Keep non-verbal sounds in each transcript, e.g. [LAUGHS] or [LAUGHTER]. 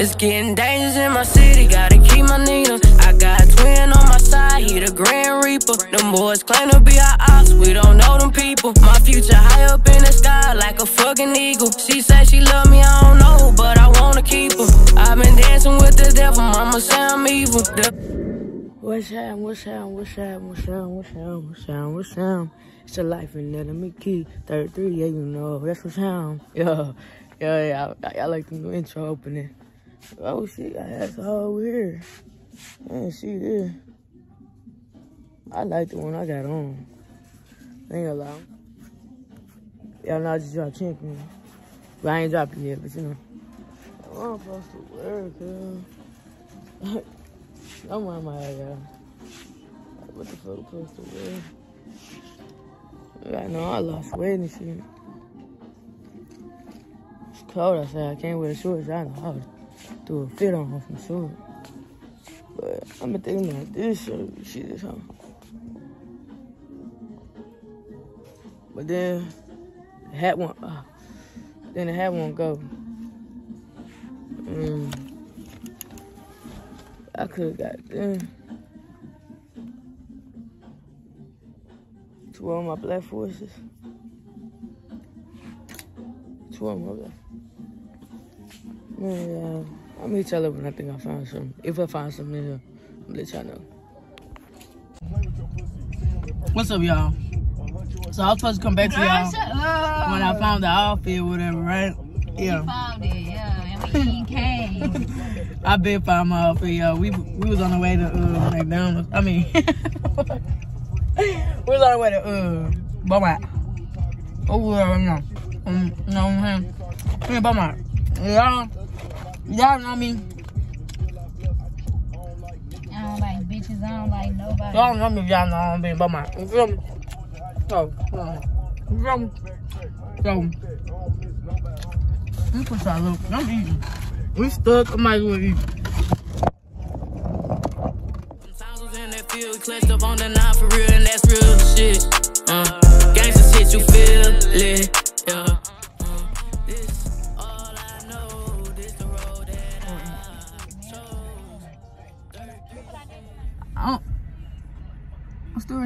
It's getting dangerous in my city, gotta keep my niggas. I got a twin on my side, he the Grand Reaper. Them boys claim to be our ops, we don't know them people. My future high up in the sky like a fucking eagle. She said she love me, I don't know, but I wanna keep her. I've been dancing with the devil, mama say I'm evil. The What's up? What's up? What's up? What's up? What's up? What's up? What's? It's a life in there. Let me key 33. Yeah, you know. That's what's up. Yeah. Yeah, yeah. I, I like the new intro opening. Oh, shit. I had the whole here. Man, see this. I like the one I got on. Ain't lie. Y'all know I just dropped champion. But I ain't dropped it yet, but you know. I'm supposed to wear, cuz. I'm wearing my hair, What the fuck am supposed to wear? I know I lost weight and shit. It's cold outside. I can't wear shorts. I know how to do a fit on some shorts. But I'm been thinking like this shirt shit is huh? But then the hat won't. Uh, then the hat won't go. Mm. I could have got them. Two of my black forces. Two of my black. Man, yeah. I'm gonna tell her when I think I find some. If I find something in here, I'm let y'all know. What's up, y'all? So I was supposed to come back to y'all when I found the outfit, whatever, right? Yeah. found it, yeah. I mean, he came. [LAUGHS] I been found my outfit, y'all. We we was on the way to uh, McDonald's. I mean, [LAUGHS] we was on the way to uh, Beaumont. Oh, well, no, um, no, um, yeah, Beaumont. Y'all, y'all know me. I don't like bitches. I don't like nobody. Y'all know me. Y'all know I'm being Beaumont. You feel me? So, uh, you feel me? So, let me put y'all look. I'm eating. We stuck. I might as well eat. Sometimes in that field, clutched up on the nine for real, and that's real shit. Uh, gangsta shit, you feel it,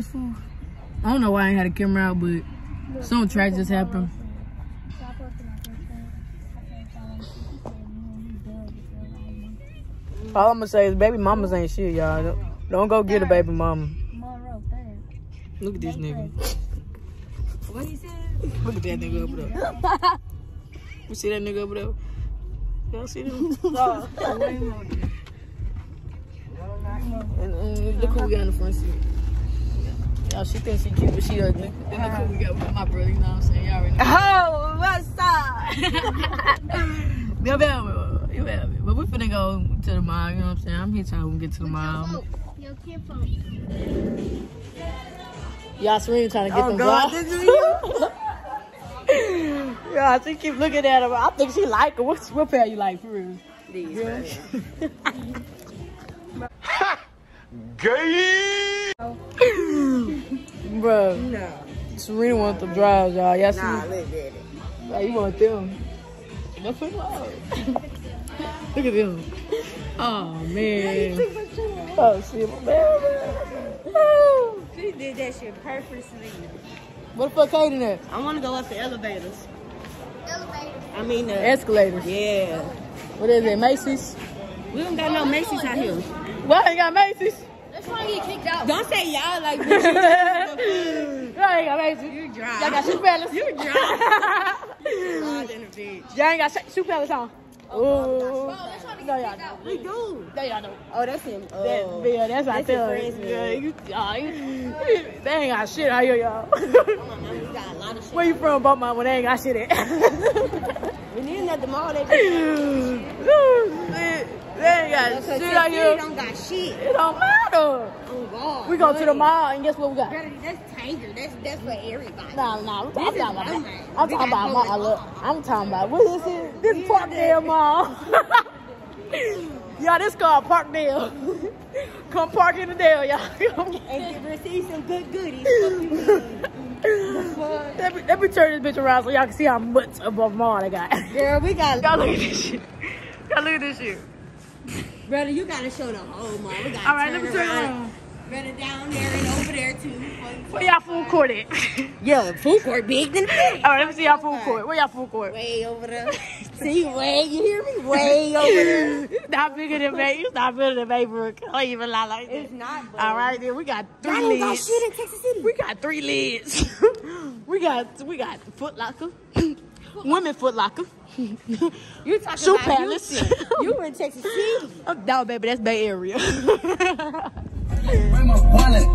My story's. I don't know why I ain't had a camera out, but some track just happened. All I'm gonna say is baby mamas ain't shit, y'all. Don't, don't go get a baby mama. Look at this nigga. What he said? Look at that nigga over there. [LAUGHS] You see that nigga over there? Y'all see him? [LAUGHS] and, and look who we got in the front seat. Y'all, she thinks she cute, but she ugly. And look who we got with my brother, you know what I'm saying? Y'all already know. Oh, what's up? Yeah, yeah, yeah, yeah. But we finna go to the mall, you know what I'm saying? I'm here trying to get to the mall. Your kid phone. Y'all Serena trying to get Oh, them God, vlogs. [LAUGHS] yeah, she keep looking at her. I think she like her. What, what pair you like for real? These, [LAUGHS] [LAUGHS] Gay! Bro, No. Serena want the drawers, y'all. Y'all see? Nah, look at it. Like, you want them? [LAUGHS] Look at them. Look at them. Oh, man. Oh, shit. my bad. Oh. She did that shit purposely. What the fuck Kaden at? I want to go up the elevators. Elevators. I mean the Escalators. yeah. What is it, Macy's? We don't got no Macy's out here. Why ain't got Macy's? That's why you get kicked out. Don't say y'all like Y'all bitches. ain't got Macy's. you dry. Y'all got shoe palace. You dry. [LAUGHS] All in a bitch. Y'all ain't got sh- shoe palace on. Ooh. No, y'all don't. We do. No, y'all don't. Oh, that's him. That, Oh. yeah, that's what I That's your tell friends, you. Yeah, man. you, y'all, you, they ain't got shit out here, y'all. Come on, man. We got a lot of shit. Where you from, Baltimore, when they ain't got shit at? [LAUGHS] We need another the mall. They, [LAUGHS] ain't got shit out here. don't got shit. It don't matter. Oh, God. We go to the mall and guess what we got? Brother, That's Tanger. That's that's for everybody. Nah, nah, I'm talking about, my I'm man. talking about going Look. I'm talking about, what is this? This Parkdale Mall. [LAUGHS] y'all, this called Parkdale. [LAUGHS] Come park in the Dale, y'all. [LAUGHS] And receive some good goodies. let, me, let me turn this bitch around so y'all can see how much of a mall I got. Girl, we got Y'all look at this shit. gotta look at this shit. Brother, you gotta show the whole oh, mall. We gotta All right, let me turn around. Brother down there and over there too. Where y'all food court at? [LAUGHS] Yeah, food court big than big. All right, let me see y'all food court. Where y'all food court? Way over there. [LAUGHS] See, way, you hear me? Way over there. [LAUGHS] Not bigger than Bay. It's not bigger than Baybrook. I don't even lie like that. It's not, but All right, then we got Y'all three ain't got shit in Texas City. We got three lids. we got we got Foot Locker, Women Foot Locker. You talking Shoe about Palace. Houston. You in Texas City. Oh, no, baby, that's Bay Area. this Bring my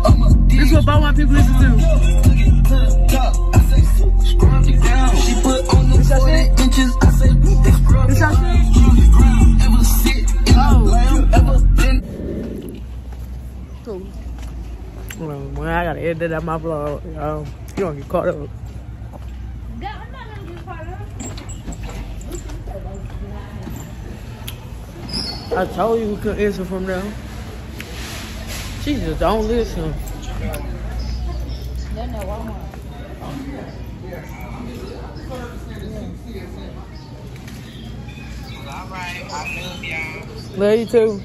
I'ma is what Bow people listen to. to the top. I say, scrub it down. She put on the 40 inches. I say, scrub This it y'all down. shit? Ever sit in Oh. a lamb? Ever been Well, I gotta edit that out my vlog, um, you don't get caught up. I told you we couldn't answer from there. She just don't listen. No, no, I. All right, I love y'all. Love you too.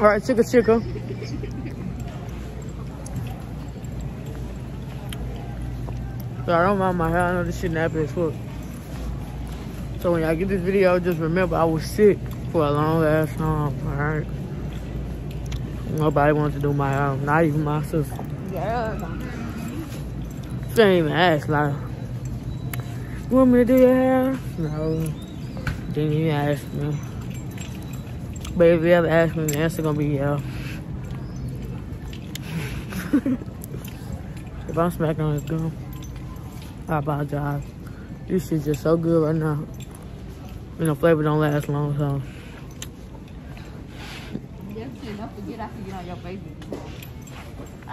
All right, chicka chicka. So I don't mind my hair. I know this shit nappy as fuck. So when y'all get this video, just remember I was sick for a long ass time. All right. Nobody wants to do my hair. Not even my sister. She ain't even ask like, you want me to do your hair? No. Didn't even ask me. But if you ever ask me, the answer gonna be yeah. [LAUGHS] if I'm smacking on his gum, I apologize. This shit just so good right now. You know, flavor don't last long, so.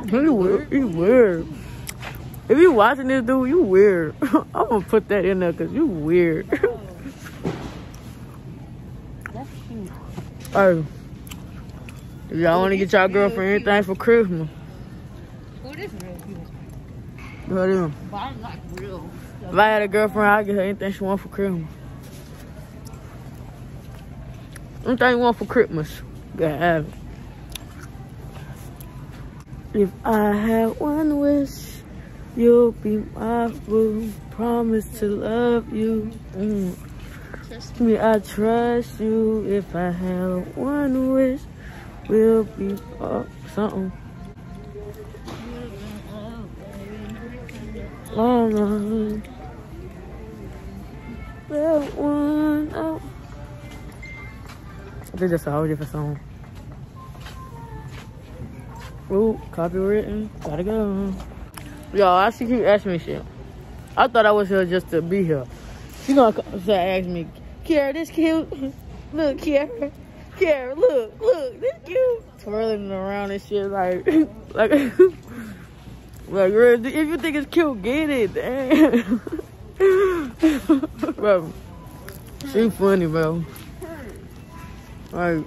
You weird. You weird. If you watching this dude, you weird. [LAUGHS] I'm gonna put that in there because you weird. Hey, y'all want to get y'all girlfriend anything for Christmas, Who this real cute? Go. But I'm like real. If I had a girlfriend, I'd get her anything she want for Christmas. Anything you want for Christmas, gotta have it. If I had one wish, you'll be my boo. Promise to love you. Mm. Trust me, I trust you. If I had one wish, we'll be uh, something. Oh no. That one oh. out. Think that's a whole different song. Ooh, copywritten. Gotta go. Y'all, I she keep asking me shit. I thought I was here just to be here. She gonna ask me, Kiara, this cute. [LAUGHS] Look, Kiara. Kiara, look, look, this cute. Twirling around and shit like, [LAUGHS] like, [LAUGHS] like, if you think it's cute, get it. Damn. [LAUGHS] bro, she funny, bro. Like,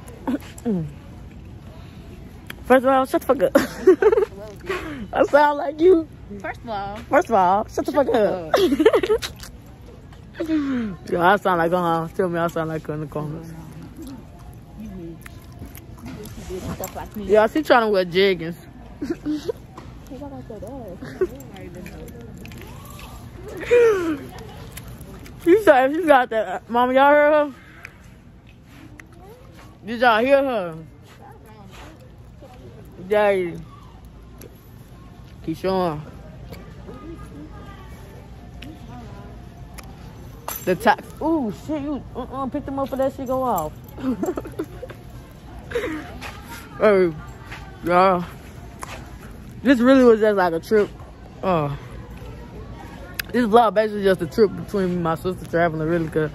first of all, shut the fuck up. [LAUGHS] I sound like you. First of all, First of all, shut the fuck up. [LAUGHS] Yo, I sound like uh Tell me I sound like her in the comments. stuff like me. Yeah, she trying to wear jeggings. She said she got that. Mama, y'all heard her? Did y'all hear her? Daddy. Keyshawn. The top. Ooh, shit, you uh-uh, pick them up for that shit go off. [LAUGHS] hey, y'all. This really was just like a trip. Uh, this vlog basically just a trip between me and my sister traveling, really, cause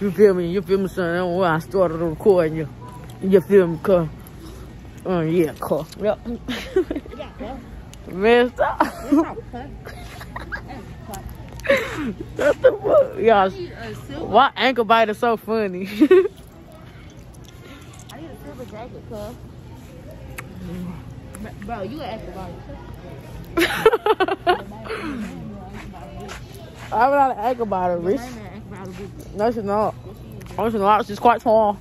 you feel me, you feel me, son. That's when I started recording you. You feel me, cuz. Oh, yeah, cuz. Yep. Man, stop. what the fuck? Y'all, why ankle bite is so funny? I need a silver jacket, cuz. [LAUGHS] Bro, you asked [LAUGHS] about it. I'm not act about it, Rich. No, she's not. No, she's not. She's quite tall.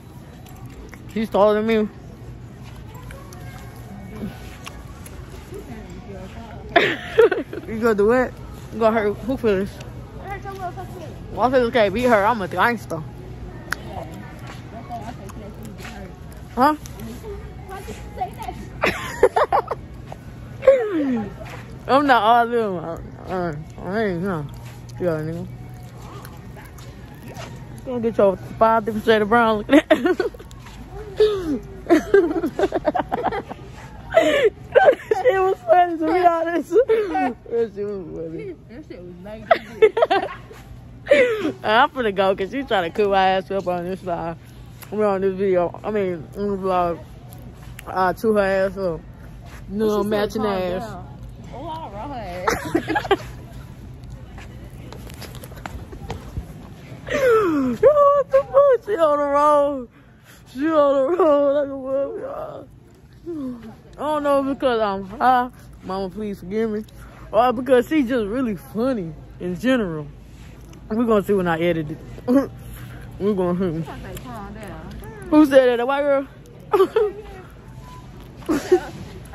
She's taller than me. [LAUGHS] you gonna do it? You gonna hurt who feelings? My feelings can't beat her. I'm a gangster. Huh? I'm not all of them. I ain't, huh? Yeah, nigga. You gonna get your five different shade of brown. Look at that. shit was funny to be honest. That shit was funny. That shit was nice. I'm finna go because she's trying to cook my ass up on this side. We're on this video. I mean, on the vlog. Uh, chew her ass up. No matching ass. All Yo, what the fuck? She on the road. She on the road like a wolf, y'all. I don't know because I'm high. Mama, please forgive me. Or because she's just really funny in general. We're gonna see when I edit it. [LAUGHS] We're gonna see. [LAUGHS] Okay, calm down. Who said that? The white girl?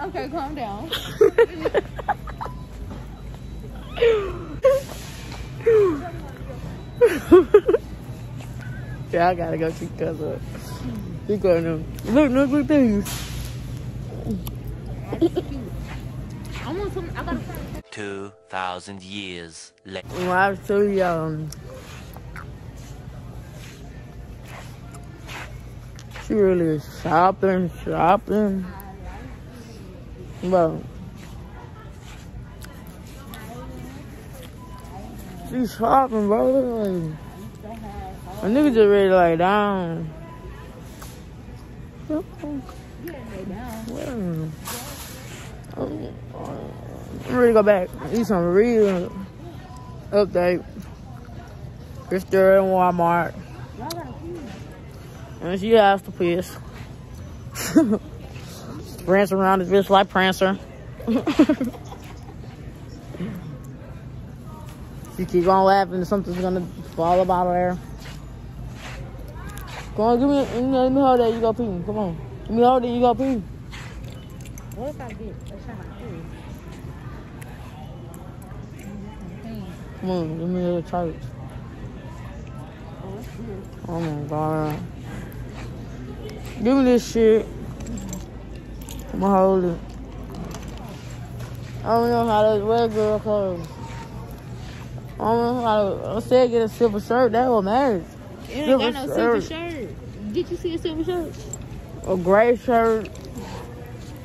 Okay, calm down. Yeah, I gotta go see cuz up. She going to look, look, look things. I want some. I got a 2,000 years later. When I was too young. She really is shopping, shopping. But she's shopping, bro. Like, a nigga just ready to lay down. Yeah. I'm ready to go back. Eat some real update. It's still in Walmart. And she has to piss. [LAUGHS] Prance around this bitch like Prancer. [LAUGHS] she keep on laughing, something's gonna fall about there. Come on, give me, let me hold that, you go pee. Come on. Give me hold that, you go pee. What if I get a shot of food? Come on, give me the church. Oh my god. Give me this shit. I'ma hold it. I don't know how to wear girl clothes. I don't know how to. I said get a silver shirt. That was marriage. You ain't got no silver shirt. Shirt. Did you see a silver shirt? A gray shirt.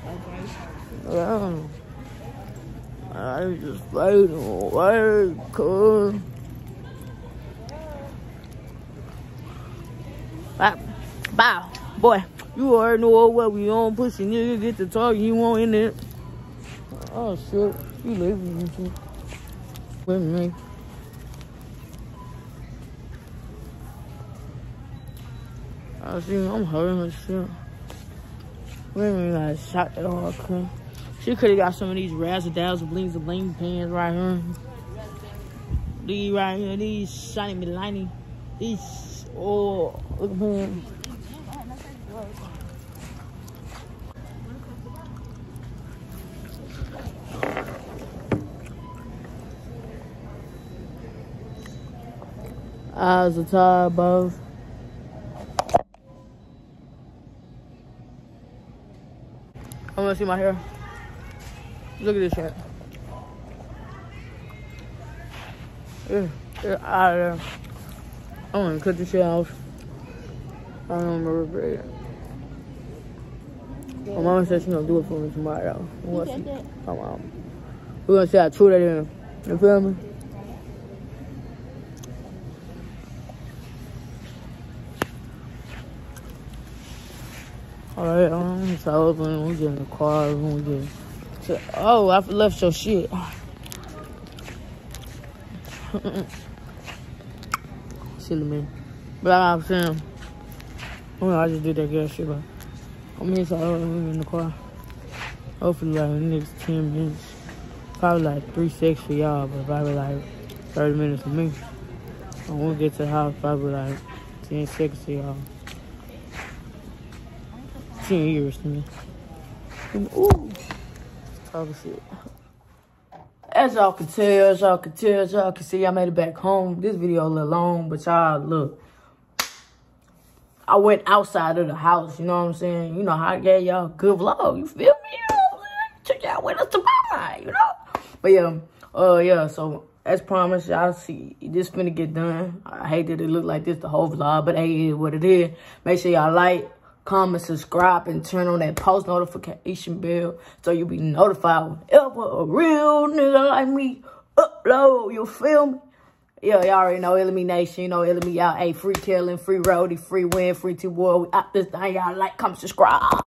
Okay. Yeah. I was just waiting away, cuz. Bow. Bow. Boy, you already know what we on. Pussy nigga get the talk you want in it. Oh, shit. You leaving me, shit. With me. I see, I'm hurting her shit. Wait a minute, I shot that hard, cuz. She could have got some of these razzle dazzle blings and bling pants right here. These right here, these shiny milani. These, oh, look at them. Eyes are tired, both. Want to see my hair. Look at this shit. Yeah, get out of there. I want to cut this shit off. I don't remember it. My mama said she's gonna do it for me tomorrow. We'll see. My mom. We're gonna see how true that is. You feel me? Alright, um, so open, we get in the car, we get so, oh, I left your shit. [LAUGHS] Silly man. But I was saying, I, mean, I just did that girl shit, but I'm inside, I'm in the car. Hopefully, like, in the next 10 minutes. Probably like three six for y'all, but probably like 30 minutes for me. I won't get to the house probably like 10 seconds to y'all. 10 years to me. Ooh. Shit. As y'all can tell, as y'all can tell, as y'all can see, I made it back home. This video a little long, but y'all look. I went outside of the house, you know what I'm saying? You know how I gave y'all a good vlog, you feel me? Check y'all with us tomorrow, you know? But yeah, uh, yeah, so as promised, y'all see, this finna get done. I hate that it look like this the whole vlog, but hey, what it is. Make sure y'all like, comment, subscribe, and turn on that post notification bell so you'll be notified whenever a real nigga like me upload, you feel me? Yeah, y'all already know LME Nation, you know LME out, hey, free killing, free roadie, free win, free two boy. We out this thing, y'all like, comment, subscribe.